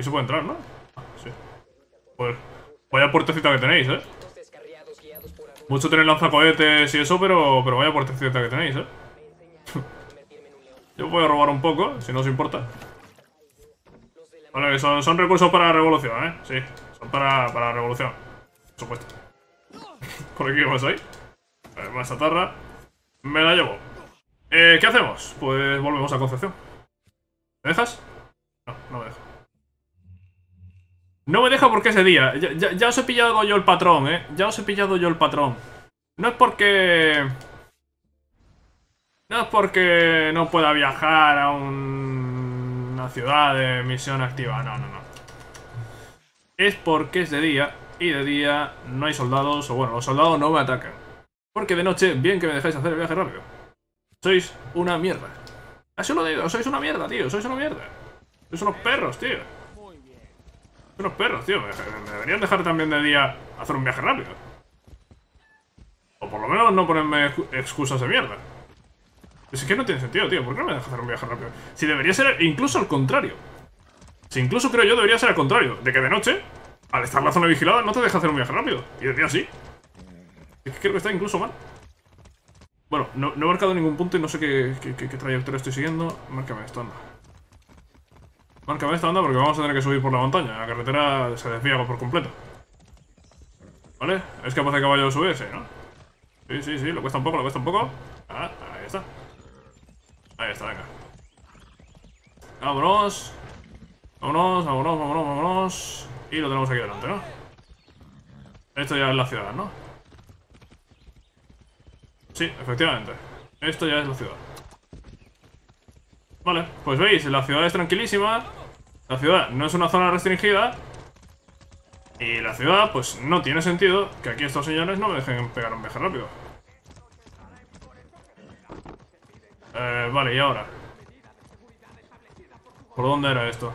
aquí se puede entrar, ¿no? Ah, sí. Pues vaya puertecita que tenéis, ¿eh? Mucho tener lanzacohetes y eso, pero, pero vaya puertecita que tenéis, ¿eh? Yo voy a robar un poco, si no os importa. Vale, son, son recursos para la revolución, ¿eh? Sí, son para, para la revolución. Por supuesto. Por aquí vamos ahí. A ver, más atarra. Me la llevo. Eh, ¿Qué hacemos? Pues volvemos a Concepción. ¿Me dejas? No, no me deja. No me deja porque ese día. Ya, os he pillado yo el patrón, ¿eh? Ya os he pillado yo el patrón. No es porque... No es porque no pueda viajar a un- una ciudad de misión activa. No, no, no. Es porque es de día y de día no hay soldados, o bueno, los soldados no me atacan. Porque de noche, bien que me dejáis hacer el viaje rápido. Sois una mierda. Así lo digo, sois una mierda, tío, sois una mierda. Sois unos perros, tío. Unos perros, tío. Me, deberían dejar también de día hacer un viaje rápido. O por lo menos no ponerme excu- excusas de mierda. Es que no tiene sentido, tío. ¿Por qué no me dejas hacer un viaje rápido? Si debería ser incluso al contrario. Si incluso creo yo debería ser al contrario. De que de noche, al estar la zona vigilada, no te deja hacer un viaje rápido. Y de día sí. Es que creo que está incluso mal. Bueno, no, no he marcado ningún punto y no sé qué, qué- qué- qué trayectoria estoy siguiendo. Márcame esto, anda. Márcame esta anda porque vamos a tener que subir por la montaña. La carretera se desvía por completo. ¿Vale? ¿Es capaz de caballo subirse, no? Sí, sí, sí, lo cuesta un poco, lo cuesta un poco. Ah, ahí está. Ahí está, venga. Vámonos. Vámonos, vámonos, vámonos, vámonos. Y lo tenemos aquí delante, ¿no? Esto ya es la ciudad, ¿no? Sí, efectivamente. Esto ya es la ciudad. Vale, pues veis, la ciudad es tranquilísima. La ciudad no es una zona restringida. Y la ciudad, pues no tiene sentido que aquí estos señores no me dejen pegar un viaje rápido. Eh, vale, ¿y ahora? ¿Por dónde era esto?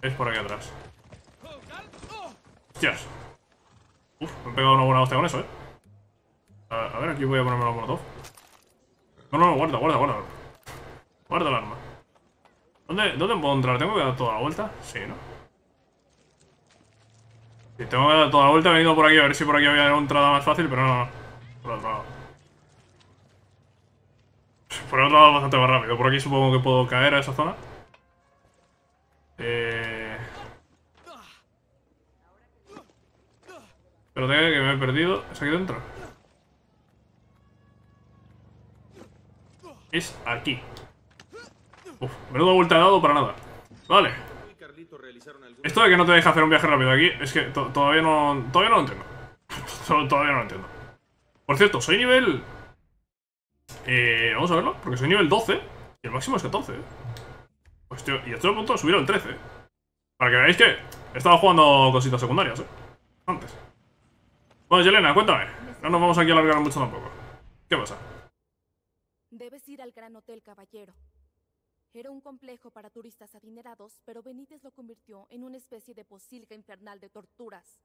Es por aquí atrás. ¡Hostias! Uf, me he pegado una buena hostia con eso, eh. A, ver, aquí voy a ponerme la molotov. No, no, no, guarda, guarda, guarda. Guarda el arma. ¿Dónde, ¿Dónde puedo entrar? ¿Tengo que dar toda la vuelta? Sí, ¿no? Sí, tengo que dar toda la vuelta. He venido por aquí a ver si por aquí había una entrada más fácil, pero no, no. Por otro lado. Por otro lado bastante más rápido. Por aquí supongo que puedo caer a esa zona. Eh... Pero que me he perdido. ¿Es aquí dentro? Es aquí. Uf, menudo vuelta he dado para nada. Vale. Esto de que no te deja hacer un viaje rápido aquí, es que to- todavía no. Todavía no lo entiendo. To- todavía no lo entiendo. Por cierto, soy nivel. Eh, vamos a verlo, porque soy nivel 12 y el máximo es 14. ¿eh? Pues y estoy a punto de subir al 13. ¿eh? Para que veáis que he estado jugando cositas secundarias, ¿eh? Antes. Bueno, Yelena, cuéntame. No nos vamos aquí a alargar mucho tampoco. ¿Qué pasa? Debes ir al Gran Hotel Caballero. Era un complejo para turistas adinerados, pero Benítez lo convirtió en una especie de posilga infernal de torturas.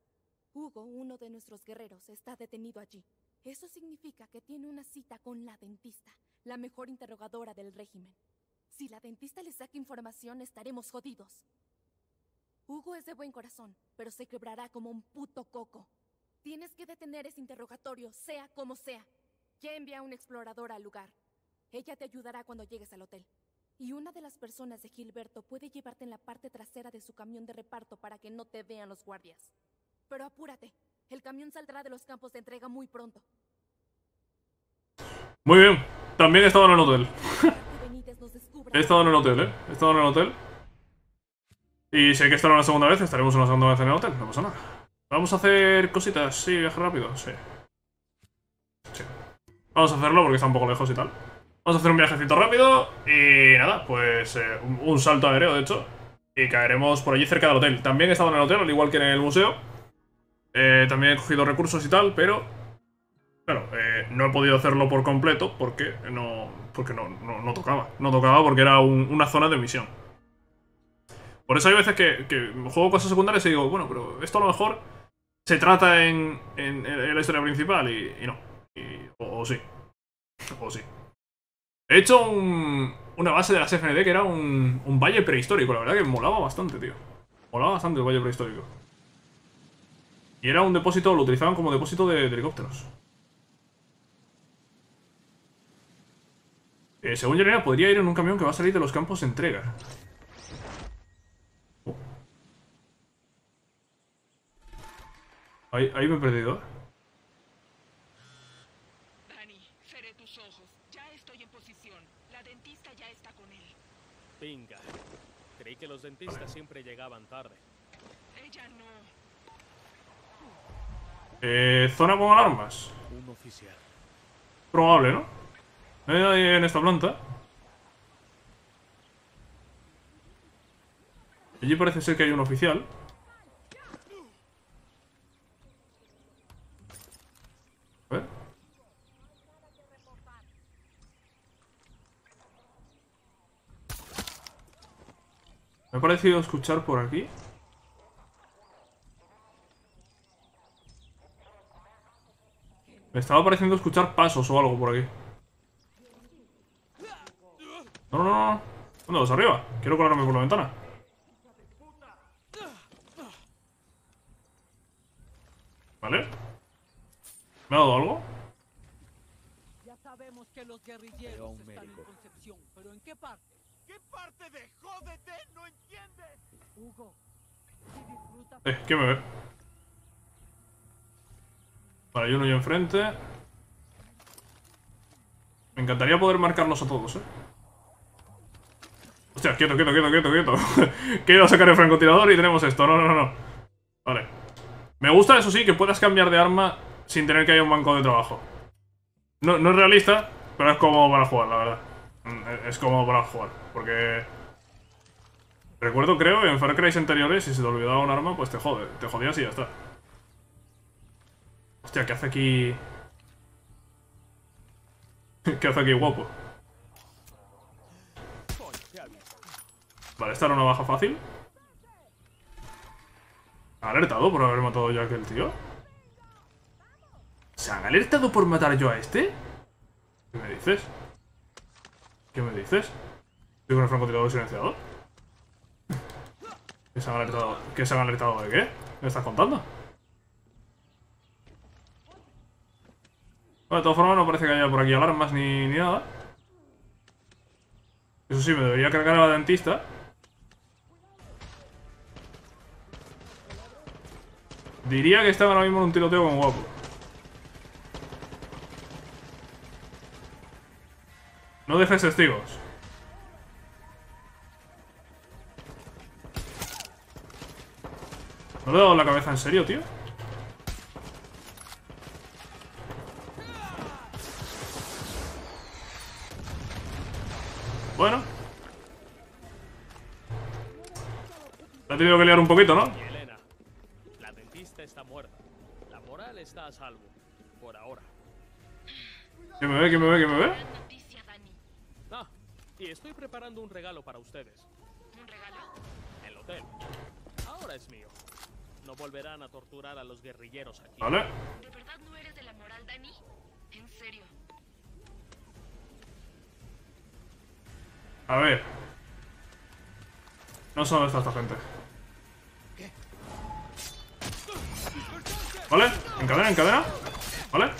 Hugo, uno de nuestros guerreros, está detenido allí. Eso significa que tiene una cita con la dentista, la mejor interrogadora del régimen. Si la dentista le saca información, estaremos jodidos. Hugo es de buen corazón, pero se quebrará como un puto coco. Tienes que detener ese interrogatorio, sea como sea. Ya envía a una exploradora al lugar. Ella te ayudará cuando llegues al hotel. Y una de las personas de Gilberto puede llevarte en la parte trasera de su camión de reparto para que no te vean los guardias. Pero apúrate, el camión saldrá de los campos de entrega muy pronto. Muy bien. También he estado en el hotel. He estado en el hotel, ¿eh? He estado en el hotel. Y si hay que estar una segunda vez, estaremos una segunda vez en el hotel. No pasa nada. Vamos a hacer cositas. Sí, viaje rápido. Sí. Sí. Vamos a hacerlo porque está un poco lejos y tal. Vamos a hacer un viajecito rápido. Y nada, pues eh, un, salto aéreo, de hecho. Y caeremos por allí cerca del hotel. También he estado en el hotel, al igual que en el museo. Eh, también he cogido recursos y tal, pero Claro, eh, no he podido hacerlo por completo porque no, porque no, no, tocaba. No tocaba porque era un- una zona de misión. Por eso hay veces que, juego cosas secundarias y digo, bueno, pero esto a lo mejor se trata en, en- la historia principal y, no. O sí. O sí. He hecho un, una base de las FND que era un, valle prehistórico. La verdad que molaba bastante, tío. Molaba bastante el valle prehistórico. Y era un depósito, lo utilizaban como depósito de, helicópteros. Eh, según Yerena, podría ir en un camión que va a salir de los campos de entrega. Oh. Ahí, ahí me he perdido. Dani, cerré tus ojos. Ya estoy en posición. La dentista ya está con él. Pinga. Creí que los dentistas siempre llegaban tarde. Ella no. Eh, zona con alarmas. Un oficial. Probable, ¿no? No hay nadie en esta planta. Allí parece ser que hay un oficial. Me ha parecido escuchar por aquí. Me estaba pareciendo escuchar pasos o algo por aquí. No, no, no, no. ¿Dónde vas? ¿Arriba? Quiero colarme por la ventana. ¿Vale? ¿Me ha dado algo? Ya sabemos que los guerrilleros están en Concepción, pero ¿en qué parte? ¿Qué parte de jódete no entiendes? Hugo, Eh, ¿quién me ve? Vale, hay uno yo enfrente. Me encantaría poder marcarlos a todos, eh. Hostia, quieto, quieto, quieto, quieto, quieto. que ido a sacar el francotirador y tenemos esto. No, no, no, no. Vale. Me gusta, eso sí, que puedas cambiar de arma sin tener que haya un banco de trabajo. No, no es realista, pero es cómodo para jugar, la verdad. Es- cómodo para jugar, porque... Recuerdo, creo, en Far Cry anteriores, si se te olvidaba un arma, pues te jode. Te jodías y ya está. Hostia, ¿qué hace aquí...? ¿Qué hace aquí, guapo? Vale, esta era una baja fácil. ¿Han alertado por haber matado yo a aquel tío? ¿Se han alertado por matar yo a este? ¿Qué me dices? ¿Qué me dices? ¿Estoy con el francotirador silenciado? ¿Que se han alertado? ¿Que se han alertado de qué? ¿Me estás contando? Bueno, de todas formas no parece que haya por aquí alarmas ni, ni nada. Eso sí, me debería cargar a la dentista. Diría que están ahora mismo en un tiroteo con guapo. No dejes testigos. ¿No le he dado la cabeza en serio, tío? Bueno. La he tenido que liar un poquito, ¿no? Y Elena. La dentista está muerta. La moral está a salvo. Por ahora. ¿Quién me ve? ¿Quién me ve? ¿Quién me ve? Gran noticia, Dani. Ah, y estoy preparando un regalo para ustedes. ¿Un regalo? El hotel. Ahora es mío. No volverán a torturar a los guerrilleros aquí. Vale. ¿De verdad no eres de la moral, Dani? En serio. A ver. No sé dónde está esta gente. ¿Vale? Encadena, encadena. ¿Vale?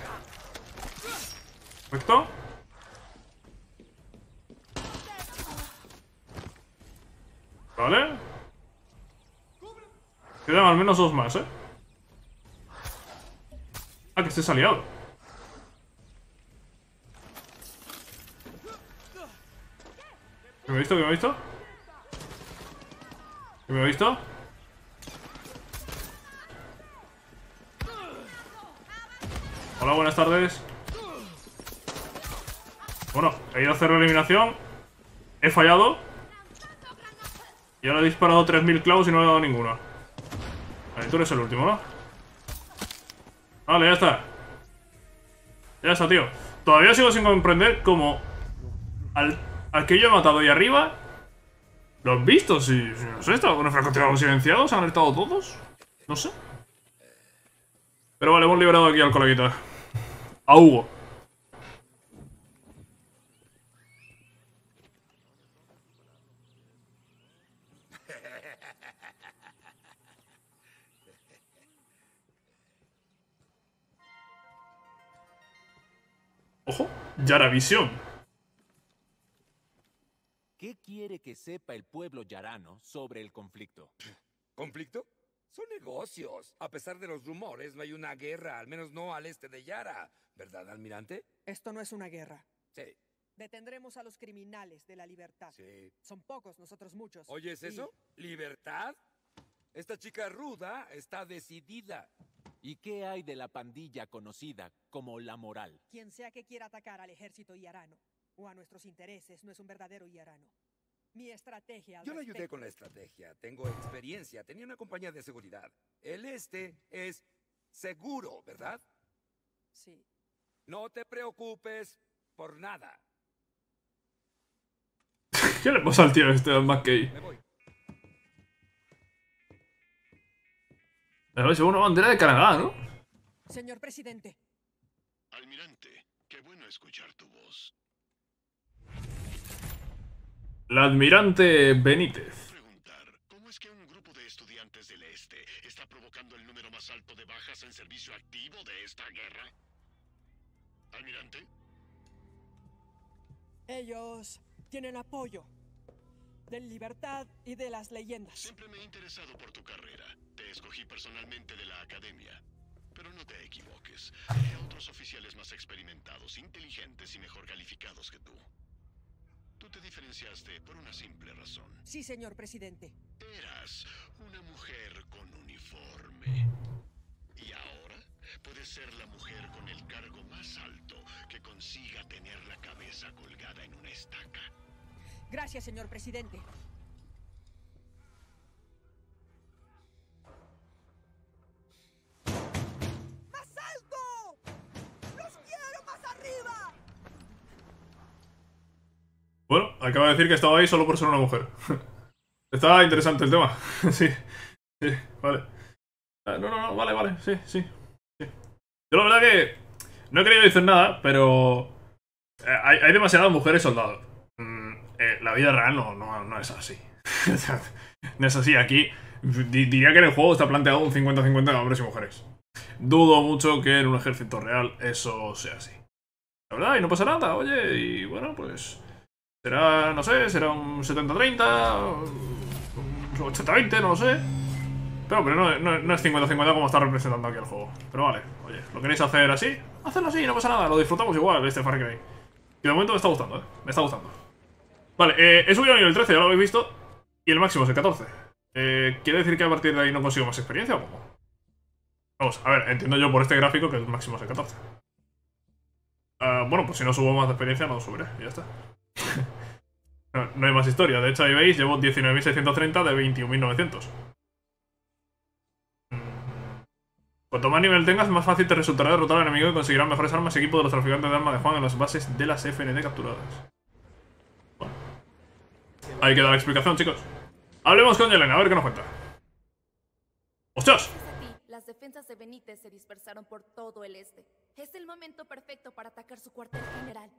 Perfecto. Vale. Quedan al menos dos más, ¿eh? Ah, que estés aliado. ¿Que me he visto? ¿Que me he visto? ¿Que me he visto? Hola, buenas tardes. Bueno, he ido a hacer la eliminación. He fallado. Y ahora he disparado 3.000 clavos y no le he dado ninguno. Vale, tú eres el último, ¿no? Vale, ya está. Ya está, tío. Todavía sigo sin comprender cómo al, al que yo he matado ahí arriba ¿Lo han visto? Si, si no sé, estaba con el francotirador silenciado, se han alertado todos. No sé. Pero vale, hemos liberado aquí al coleguita. A Hugo. Ojo, Yaravisión. ¿Qué quiere que sepa el pueblo yarano sobre el conflicto? ¿Conflicto? Son negocios. A pesar de los rumores, no hay una guerra, al menos no al este de Yara. ¿Verdad, almirante? Esto no es una guerra. Sí, Detendremos a los criminales de la libertad. sí. Son pocos, nosotros muchos. ¿Oyes Y- eso? ¿Libertad? Esta chica ruda está decidida. ¿Y qué hay de la pandilla conocida como la moral? Quien sea que quiera atacar al ejército yarano o a nuestros intereses no es un verdadero yarano. Mi estrategia al Yo le ayudé con la estrategia. Tengo experiencia. Tenía una compañía de seguridad. El este es seguro, ¿verdad? Sí. No te preocupes por nada. ¿Qué le pasa al tío este al McKay? Me voy. Es una bandera de Canadá, ¿no? Señor presidente, Almirante, qué bueno escuchar tu voz. La admirante Benítez. Preguntar, ¿cómo es que un grupo de estudiantes del Este está provocando el número más alto de bajas en servicio activo de esta guerra? Almirante, ellos tienen apoyo de libertad y de las leyendas. siempre me he interesado por tu carrera. Te escogí personalmente de la academia. Pero no te equivoques. Hay otros oficiales más experimentados, inteligentes y mejor calificados que tú. Tú te diferenciaste por una simple razón. Sí, señor presidente. Eras una mujer con uniforme. Y ahora puedes ser la mujer con el cargo más alto que consiga tener la cabeza colgada en una estaca. Gracias, señor presidente. ¡Más alto! ¡Los quiero más arriba! Bueno, acaba de decir que estaba ahí solo por ser una mujer. Estaba interesante el tema. sí. Sí, vale. Ah, No, no, no, vale, vale. Sí, sí. sí. Yo la verdad que no he querido decir nada, pero eh, hay, hay demasiadas mujeres soldados. Eh, la vida real no, no, no es así. no es así. Aquí di- diría que en el juego está planteado un 50-50 de hombres y mujeres. Dudo mucho que en un ejército real eso sea así. La verdad, y no pasa nada, oye, y bueno, pues... Será, no sé, será un 70-30, un 80-20, no lo sé. Pero, pero no, no- no es 50-50 como está representando aquí el juego. Pero vale, oye, ¿lo queréis hacer así? Hacedlo así, no pasa nada, lo disfrutamos igual, este Far Cry. Y de momento me está gustando, eh, me está gustando. Vale, eh, he subido a nivel 13, ya lo habéis visto, y el máximo es el 14. Eh, ¿Quiere decir que a partir de ahí no consigo más experiencia o cómo? Vamos, a ver, entiendo yo por este gráfico que el máximo es el 14. Ah, bueno, pues si no subo más de experiencia, no lo subiré, y ya está. No, no hay más historia. De hecho, ahí veis, llevo 19.630 de 21.900. Mm. Cuanto más nivel tengas, más fácil te resultará derrotar al enemigo y conseguirás mejores armas y equipo de los traficantes de armas de Juan en las bases de las FND capturadas. Ahí queda la explicación, chicos. Hablemos con Yelena, a ver qué nos cuenta. Ti, las defensas de Benítez se dispersaron por todo el este. Es el momento perfecto para atacar su cuartel general.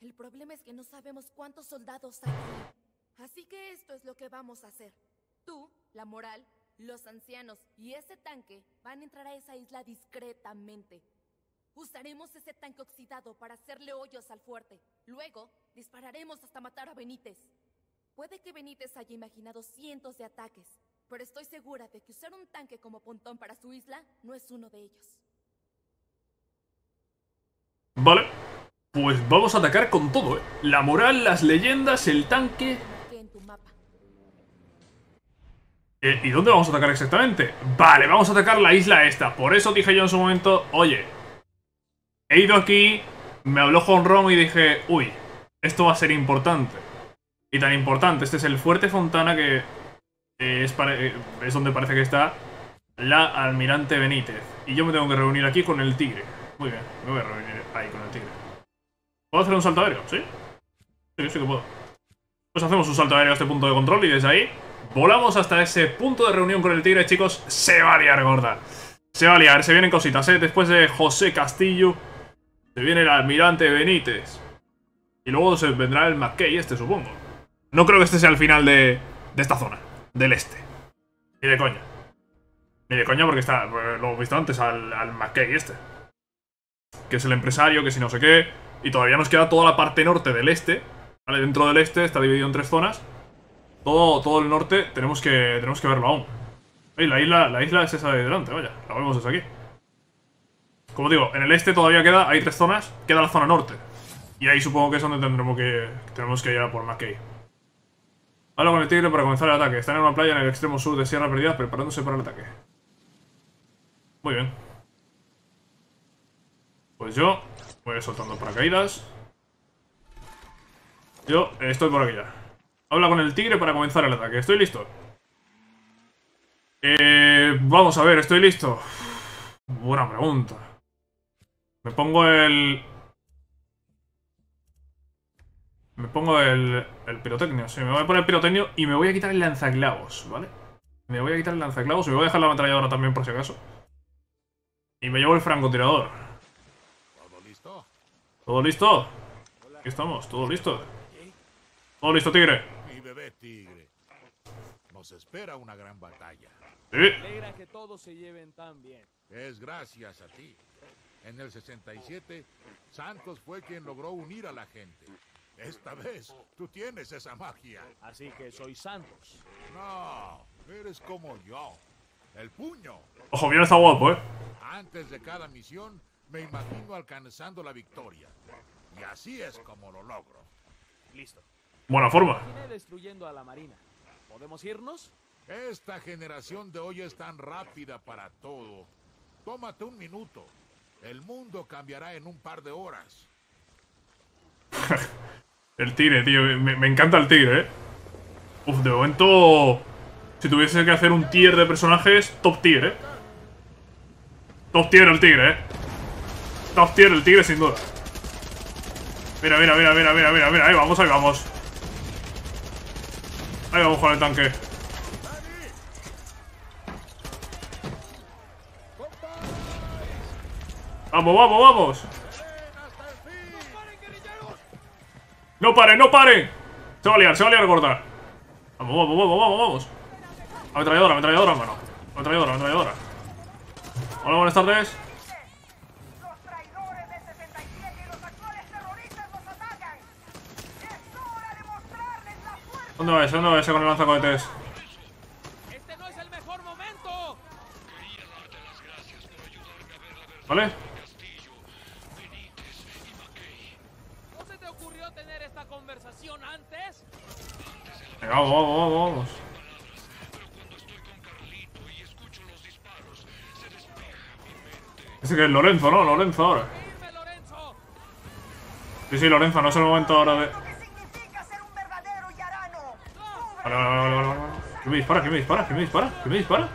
El problema es que no sabemos cuántos soldados hay. Así que esto es lo que vamos a hacer. Tú, la moral, los ancianos y ese tanque van a entrar a esa isla discretamente. Usaremos ese tanque oxidado para hacerle hoyos al fuerte. Luego, dispararemos hasta matar a Benítez. Puede que Benítez haya imaginado cientos de ataques, pero estoy segura de que usar un tanque como pontón para su isla no es uno de ellos. Vale. Pues vamos a atacar con todo, ¿eh? La moral, las leyendas, el tanque... Que en tu mapa. Eh, ¿Y dónde vamos a atacar exactamente? Vale, vamos a atacar la isla esta. Por eso dije yo en su momento, oye, he ido aquí, me habló Honron y dije, uy, esto va a ser importante. Y tan importante, este es el Fuerte Fontana que es donde parece que está la Almirante Benítez. Y yo me tengo que reunir aquí con el Tigre. Muy bien, me voy a reunir ahí con el Tigre. ¿Puedo hacer un salto aéreo? ¿Sí? Sí, sí que puedo. Pues hacemos un salto aéreo a este punto de control y desde ahí volamos hasta ese punto de reunión con el tigre, chicos. Se va a liar, gorda. Se va a liar, se vienen cositas, ¿eh? Después de José Castillo, se viene el almirante Benítez. Y luego se vendrá el McKay este, supongo. No creo que este sea el final de, de esta zona, del este. Ni de coña. Ni de coña porque está, eh, lo hemos visto antes, al, al McKay este. Que es el empresario, que si no sé qué. Y todavía nos queda toda la parte norte del este. Dentro del este está dividido en tres zonas. Todo, todo el norte tenemos que, tenemos que verlo aún. La isla, la isla es esa de delante, vaya. La vemos desde aquí. Como digo, en el este todavía queda, hay tres zonas, queda la zona norte. Y ahí supongo que es donde tendremos que, tenemos que ir a por McKay. Habla con el tigre para comenzar el ataque. Están en una playa en el extremo sur de Sierra Perdida preparándose para el ataque. Muy bien. Pues yo voy soltando paracaídas. Yo estoy por aquí ya. Habla con el tigre para comenzar el ataque. ¿Estoy listo? Eh, vamos a ver, ¿estoy listo? Buena pregunta. Me pongo el... Me pongo el, el pirotecnio. Sí, me voy a poner el pirotecnio y me voy a quitar el lanzaclavos, ¿vale? Me voy a quitar el lanzaclavos y me voy a dejar la ametralladora también por si acaso. Y me llevo el francotirador. ¿Todo listo? ¿Todo listo? Aquí estamos, todo listo. Todo listo, tigre. Mi bebé tigre. Nos espera una gran batalla. Sí. Me alegra que todos se lleven tan bien. Es gracias a ti. En el 67, Santos fue quien logró unir a la gente. Esta vez, tú tienes esa magia. Así que soy Santos. No, eres como yo. El puño. Ojo, bien está guapo, ¿eh? Antes de cada misión, me imagino alcanzando la victoria. Y así es como lo logro. Listo. Buena forma. Destruyendo a la marina. ¿Podemos irnos? Esta generación de hoy es tan rápida para todo. Tómate un minuto. El mundo cambiará en un par de horas. el tigre, tío. Me, encanta el tigre, ¿eh? Uf, de momento... Si tuviese que hacer un tier de personajes, top tier, ¿eh? Top tier el tigre, ¿eh? Top tier el tigre, sin duda. Mira, mira, mira, mira, mira, mira, mira. Ahí vamos, ahí vamos. Ahí vamos con el tanque. Vamos, vamos, vamos. No paren, no paren. Se va a liar, se va a liar gorda. Vamos, vamos, vamos, vamos, vamos. Ametralladora, ametralladora, mano. Ametralladora, ametralladora. Hola, buenas tardes. ¿Dónde va ese? ¿Dónde va ese con el lanzacohetes? Este no es el mejor momento. ¿Vale? ¿No se te ocurrió tener esta conversación antes? Venga, vamos, vamos, vamos. Ese que es Lorenzo, ¿no? Lorenzo ahora. Sí, sí, Lorenzo, no es el momento ahora de... Vale, vale, vale, vale. ¿Quién me dispara? ¿Quién me dispara? ¿Quién me dispara? ¿Quién me dispara?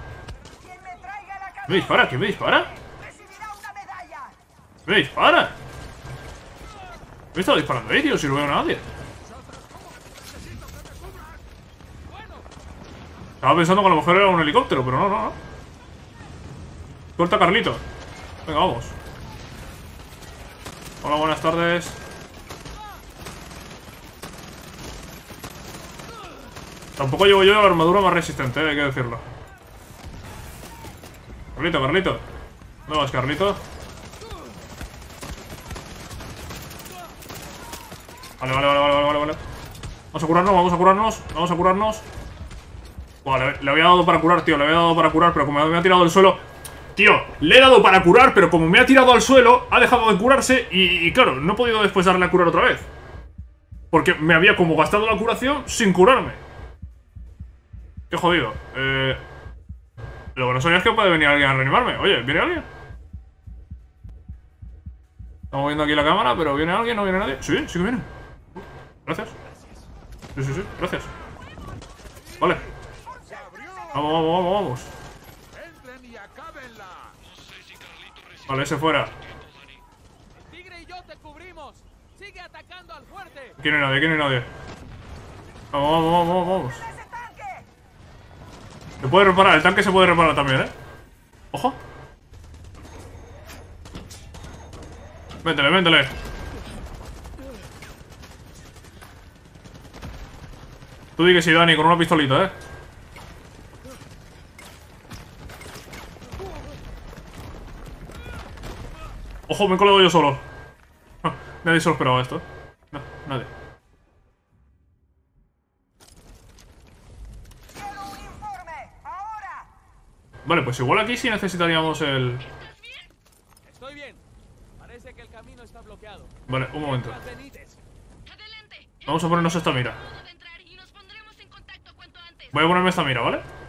¿Quién me dispara? ¿Quién me dispara? ¿Quién me dispara? ¿Me estaba disparando ahí, tío? Si no veo a nadie. Estaba pensando que a lo mejor era un helicóptero, pero no, no, no. Suelta Carlito. Venga, vamos. Hola, buenas tardes. Tampoco llevo yo la armadura más resistente, eh, hay que decirlo. Carlito, Carlito. ¿Dónde vas, Carlito? Vale, vale, vale, vale, vale, vale. Vamos a curarnos, vamos a curarnos, vamos a curarnos. Le había dado para curar, tío, le había dado para curar, pero como me ha tirado del suelo... Tío, le he dado para curar, pero como me ha tirado al suelo, ha dejado de curarse y, y claro, no he podido después darle a curar otra vez. Porque me había como gastado la curación sin curarme. Qué jodido. Eh... Lo que no sabía es que puede venir alguien a reanimarme. Oye, ¿viene alguien? Estamos viendo aquí la cámara, pero ¿viene alguien? ¿No viene nadie? Sí, sí que viene. Gracias. Sí, sí, sí, gracias. Vale. Vamos, vamos, vamos, vamos. Vale, ese fuera. Aquí no hay nadie, aquí no hay nadie. Vamos, vamos, vamos, vamos. Se puede reparar, el tanque se puede reparar también, ¿eh? Ojo. Métele, métele. Tú di que sí, Dani, con una pistolita, ¿eh? Ojo, me he colado yo solo. nadie se lo esperaba esto. No, nadie. Vale, pues igual aquí sí necesitaríamos el... Estoy bien. Parece que el camino está bloqueado. Vale, un momento. Vamos a ponernos esta mira. Voy a ponerme esta mira, ¿vale? Vale,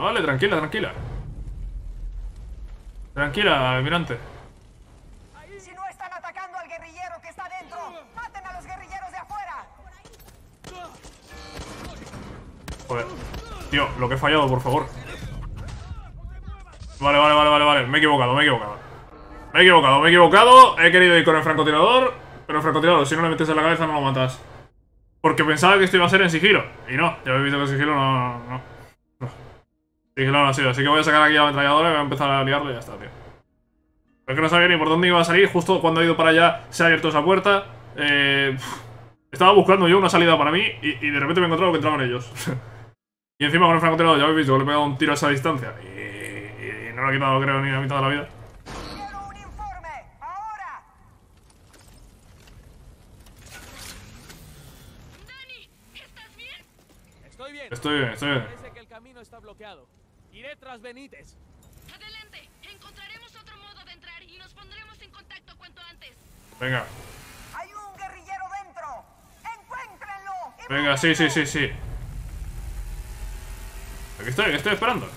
tranquila, tranquila. Tranquila, almirante. Si no están atacando al guerrillero que está dentro, maten a los guerrilleros de afuera. Joder. Tío, lo que he fallado, por favor. Vale, vale, vale, vale, vale. Me he equivocado, me he equivocado. Me he equivocado, me he equivocado. He querido ir con el francotirador. Pero el francotirador, si no le metes en la cabeza, no lo matas. Porque pensaba que esto iba a ser en sigilo. Y no, ya habéis visto que en sigilo no. no. no. Sigilo no ha sido. Así que voy a sacar aquí la ametralladora y voy a empezar a liarle y ya está, tío. Pero es que no sabía ni por dónde iba a salir. Justo cuando he ido para allá se ha abierto esa puerta. Eh, estaba buscando yo una salida para mí y, y de repente me he encontrado que entraban ellos. y encima con el francotirador, ya habéis visto, le he pegado un tiro a esa distancia. Y, y no lo he quitado, creo, ni la mitad de la vida. Estoy bien. Estoy bien, estoy bien. Parece que el camino está bloqueado. Iré tras Benítez. Adelante. Encontraremos otro modo de entrar y nos pondremos en contacto cuanto antes. Venga. Hay un guerrillero dentro. Encuéntrenlo. Venga, sí, sí, sí, sí. Aquí estoy, aquí estoy esperando.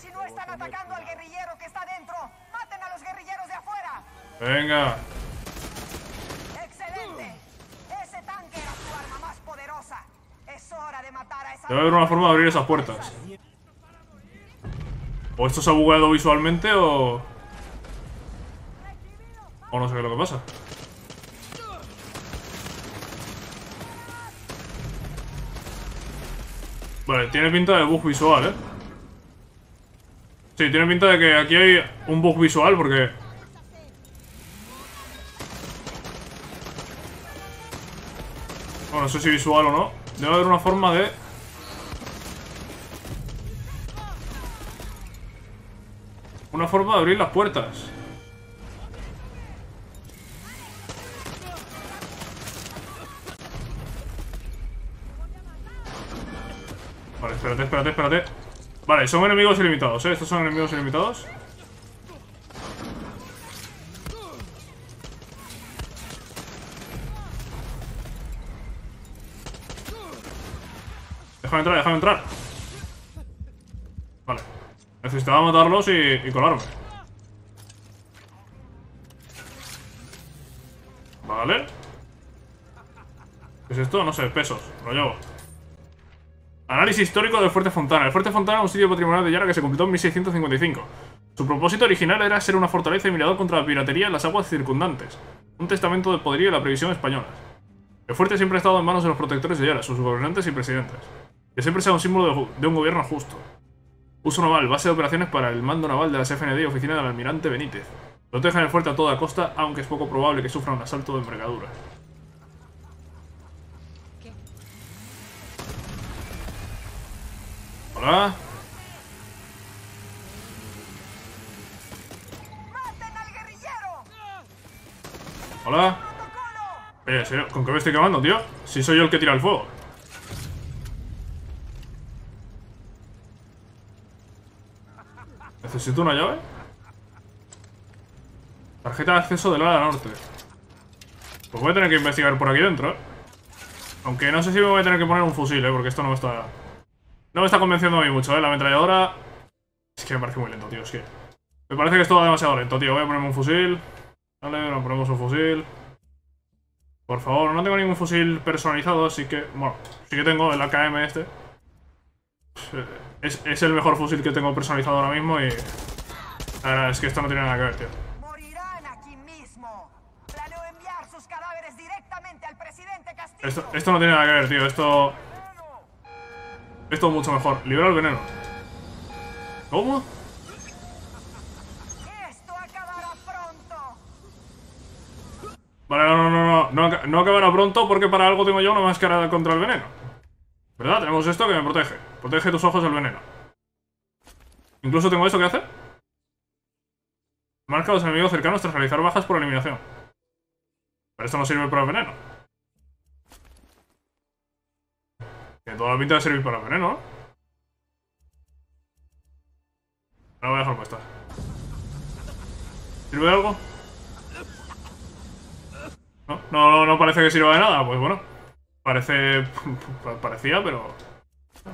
Si no están atacando al guerrillero que está dentro, maten a los guerrilleros de afuera. Venga. Excelente. Ese tanque era tu arma más poderosa. Es hora de matar a esa. Debe haber una forma de abrir esas puertas. O esto se ha bugueado visualmente o... O no sé qué es lo que pasa. Vale, tiene pinta de bug visual, ¿eh? Sí, tiene pinta de que aquí hay un bug visual porque... Bueno, no sé si visual o no. Debe haber una forma de... forma de abrir las puertas. Vale, espérate, espérate, espérate. Vale, son enemigos ilimitados, ¿eh? Estos son enemigos ilimitados. Déjame entrar, déjame entrar. Vale. Necesitaba matarlos y, colarme. Vale. ¿Qué es esto? No sé, pesos. Lo llevo. Análisis histórico del Fuerte Fontana. El Fuerte Fontana es un sitio patrimonial de Yara que se completó en 1655. Su propósito original era ser una fortaleza y mirador contra la piratería en las aguas circundantes. Un testamento del poderío y la previsión españolas. El fuerte siempre ha estado en manos de los protectores de Yara, sus gobernantes y presidentes. Que siempre sea un símbolo de un gobierno justo. Uso naval, base de operaciones para el mando naval de las FND y oficina del almirante Benítez. Protejan el fuerte a toda costa, aunque es poco probable que sufra un asalto de envergadura. Hola. Hola. Oye, ¿en serio? ¿Con qué me estoy quemando, tío? Si soy yo el que tira el fuego. Necesito una llave. Tarjeta de acceso del ala norte. Pues voy a tener que investigar por aquí dentro, ¿eh? Aunque no sé si me voy a tener que poner un fusil, ¿eh? Porque esto no me está... No me está convenciendo a mí mucho, ¿eh? La ametralladora... Es que me parece muy lento, tío, es que... Me parece que es todo demasiado lento, tío. Voy a ponerme un fusil. Vale, nos ponemos un fusil. Por favor, no tengo ningún fusil personalizado, así que... Bueno, sí que tengo el AKM este. Es, es el mejor fusil que tengo personalizado ahora mismo y... La verdad es que esto no tiene nada que ver, tío. Morirán aquí mismo. Planeo enviar sus cadáveres directamente al presidente Castillo. Esto, esto no tiene nada que ver, tío. Esto... Esto es mucho mejor. Libera el veneno. ¿Cómo? Esto acabará pronto. Vale, no, no, no, no. No acabará pronto porque para algo tengo yo una máscara contra el veneno. ¿Verdad? Tenemos esto que me protege. Protege tus ojos del veneno. Incluso tengo esto que hacer. Marca a los enemigos cercanos tras realizar bajas por eliminación. Pero esto no sirve para el veneno. Tiene toda la pinta de servir para el veneno, ¿no? No lo voy a dejar puesta. ¿Sirve de algo? No, no, no parece que sirva de nada. Pues bueno. Parece... Parecía, pero...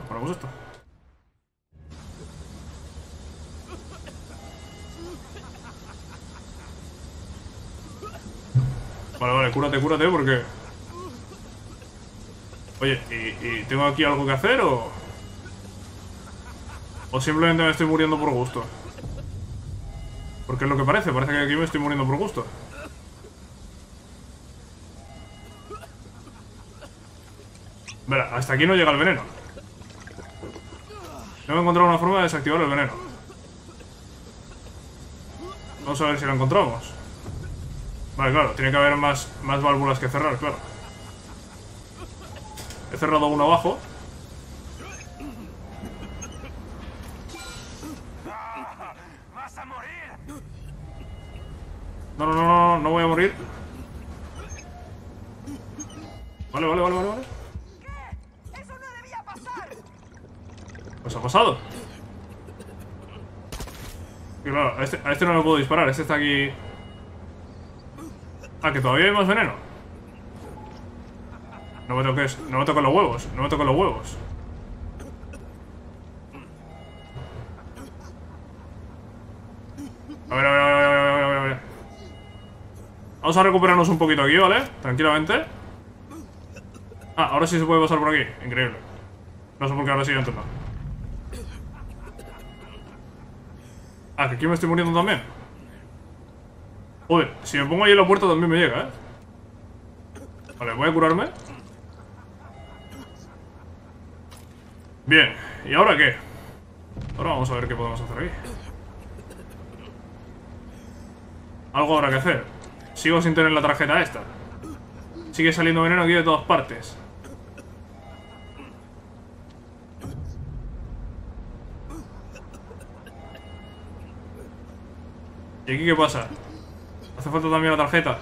Ponemos esto. Vale, vale, cúrate, cúrate porque... Oye, ¿y, ¿y, tengo aquí algo que hacer o...? ¿O simplemente me estoy muriendo por gusto? Porque es lo que parece, parece que aquí me estoy muriendo por gusto. Verá, hasta aquí no llega el veneno. Tengo que encontrar una forma de desactivar el veneno. Vamos a ver si lo encontramos. Vale, claro, tiene que haber más, más válvulas que cerrar, claro. He cerrado uno abajo. Le puedo disparar, este está aquí... Ah, que todavía hay más veneno. No me toques, no me toques los huevos, no me toques los huevos. A ver, a ver, a ver, a ver. Vamos a recuperarnos un poquito aquí, ¿vale? Tranquilamente. Ah, ahora sí se puede pasar por aquí. Increíble. No sé por qué ahora sí no. Ah, aquí me estoy muriendo también. Joder, si me pongo ahí en la puerta también me llega, ¿eh? Vale, voy a curarme. Bien, ¿y ahora qué? Ahora vamos a ver qué podemos hacer aquí. Algo habrá que hacer. Sigo sin tener la tarjeta esta. Sigue saliendo veneno aquí de todas partes. ¿Y aquí qué pasa? Hace falta también la tarjeta.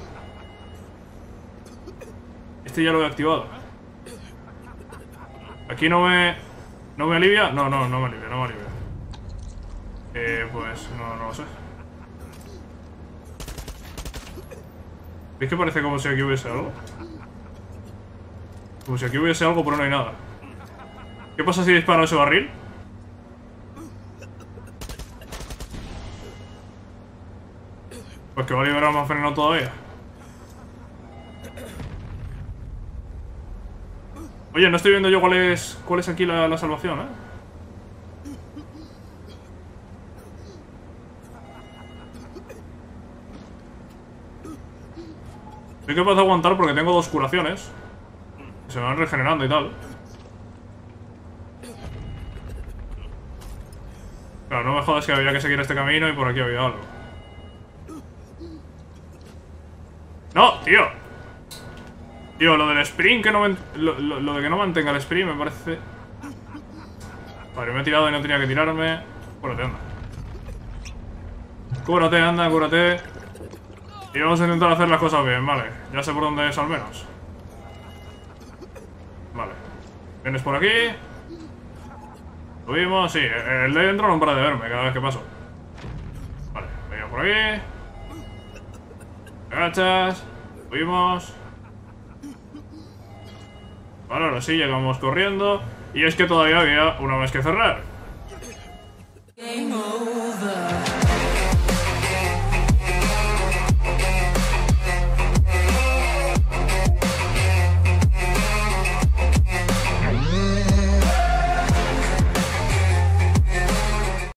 Este ya lo he activado. Aquí no me... ¿No me alivia? No, no, no me alivia, no me alivia. Eh, pues no, no lo sé. ¿Veis que parece como si aquí hubiese algo? Como si aquí hubiese algo, pero no hay nada. ¿Qué pasa si disparo ese barril? Que va a liberar más veneno todavía. Oye, no estoy viendo yo cuál es, cuál es aquí la, salvación, ¿eh? Soy capaz de aguantar porque tengo dos curaciones. Se me van regenerando y tal. Claro, no me jodas que había que seguir este camino y por aquí había algo. ¡No, tío! Tío, lo del sprint que no... Lo, de que no mantenga el sprint me parece... Vale, me he tirado y no tenía que tirarme. Cúrate, anda. Cúrate, anda, cúrate. Y vamos a intentar hacer las cosas bien, vale. Ya sé por dónde es al menos. Vale. Vienes por aquí. Subimos, sí. El de dentro no para de verme cada vez que paso. Vale, venimos por aquí. Agachas. Subimos. Vale, ahora sí, llegamos corriendo. Y es que todavía había una vez que cerrar.